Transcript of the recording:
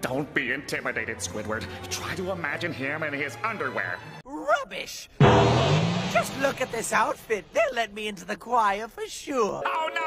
Don't be intimidated, Squidward. Try to imagine him in his underwear. Rubbish! Just look at this outfit. They'll let me into the choir for sure. Oh no.